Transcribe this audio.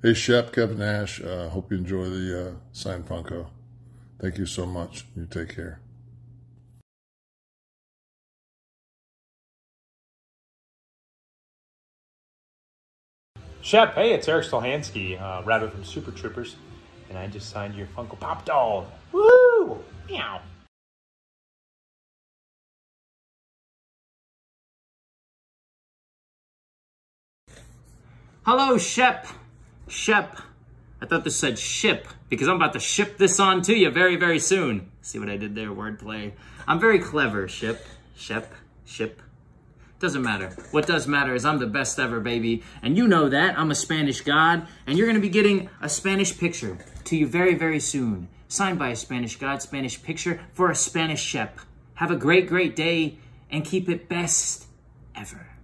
Hey, Shep, Kevin Nash. Uh, hope you enjoy the uh, signed Funko. Thank you so much. You take care. Shep, hey, it's Erik Stolhanske, uh, rabbit from Super Troopers, and I just signed your Funko Pop doll. Woo! Meow. Hello, Shep. Shep. I thought this said ship because I'm about to ship this on to you very, very soon. See what I did there? Wordplay. I'm very clever, Ship. Shep. Ship. Doesn't matter. What does matter is I'm the best ever, baby. And you know that. I'm a Spanish god. And you're going to be getting a Spanish picture to you very, very soon. Signed by a Spanish god, Spanish picture for a Spanish Shep. Have a great, great day and keep it best ever.